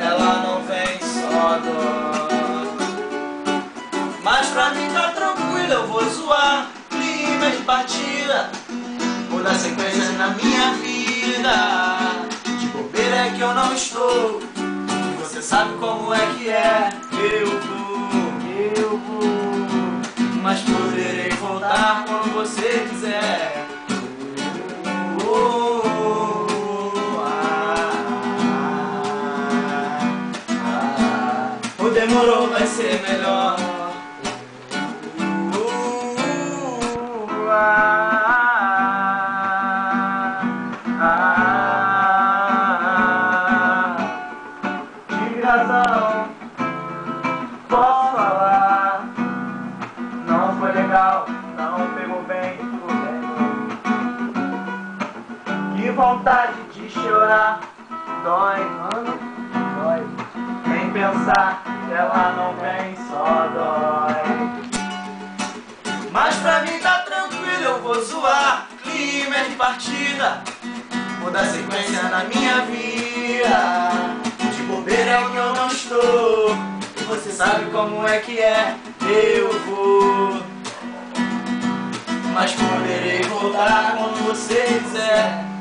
ela não vem só dó. Mas pra mim tá tranquilo eu vou zoar clima de partida, dar sequência na minha vida. De bobeira é que eu não estou, e você sabe como é que é. Eu vou, eu vou, mas poderei voltar quando você quiser. Demorou vai ser melhor De razão, posso falar. Não foi legal, não pegou bem. Que vontade de chorar, dói, mano, pensar que ela não vem, só dói. Mas pra mim tá tranquilo, eu vou zoar. Clima é de partida, vou dar sequência na minha vida. De bobeira é que eu não estou. E você sabe como é que é, eu vou. Mas poderei voltar quando você quiser.